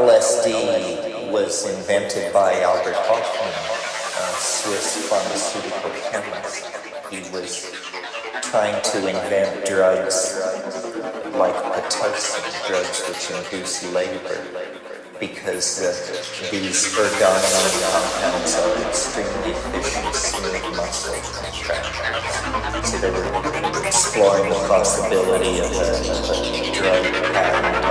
LSD was invented by Albert Hofmann, a Swiss pharmaceutical chemist. He was trying to invent drugs like Pitocin, drugs which induce labor, because uh, these ergotamine compounds are extremely efficient smooth muscle contractions. So they were exploring the possibility of a, of a drug patent